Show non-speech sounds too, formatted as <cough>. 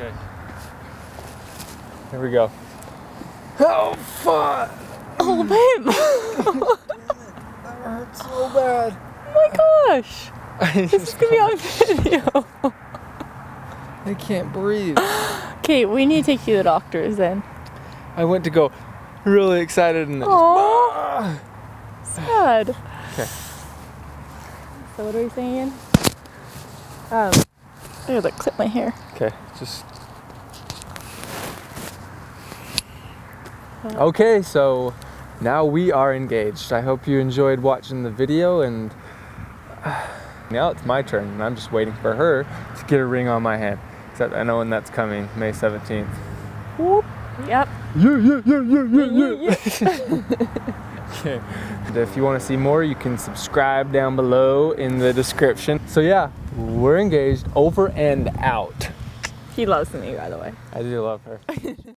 Okay. Here we go. Oh, fuck! Oh, babe. <laughs> That hurts so bad. oh my gosh. This is gonna be on video. I can't breathe. <gasps> Okay, we need to take you to the doctors then. I went to go really excited and then Aw. just, <sighs> Sad. Okay. So what are we saying? Um, I gotta clip my hair. Okay, just. Okay, so now we are engaged. I hope you enjoyed watching the video and <sighs> now it's my turn and I'm just waiting for her to get a ring on my hand. Except I know when that's coming, May 17th. Whoop. Yep. Yeah, yeah, yeah, yeah, yeah, yeah. <laughs> okay. If you want to see more, you can subscribe down below in the description. So yeah, we're engaged over and out. He loves me, by the way. I do love her. <laughs>